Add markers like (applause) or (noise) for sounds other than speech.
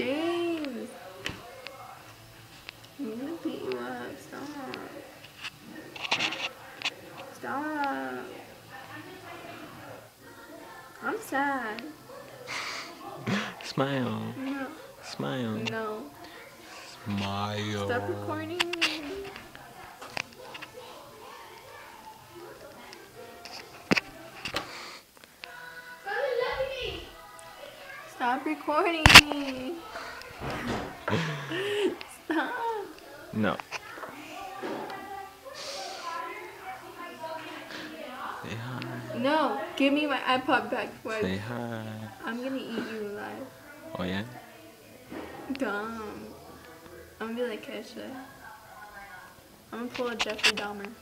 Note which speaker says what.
Speaker 1: James. I'm gonna beat you up. Stop. Stop. I'm sad. (laughs)
Speaker 2: Smile.
Speaker 1: No.
Speaker 2: Smile.
Speaker 1: No.
Speaker 2: Smile.
Speaker 1: Stop recording Stop recording me. Stop.
Speaker 2: No. Say hi.
Speaker 1: No, give me my iPod back. Before
Speaker 2: Say hi.
Speaker 1: I'm gonna eat you alive.
Speaker 2: Oh yeah?
Speaker 1: Dumb. I'm gonna be like Kesha. I'm gonna pull a Jeffrey Dahmer.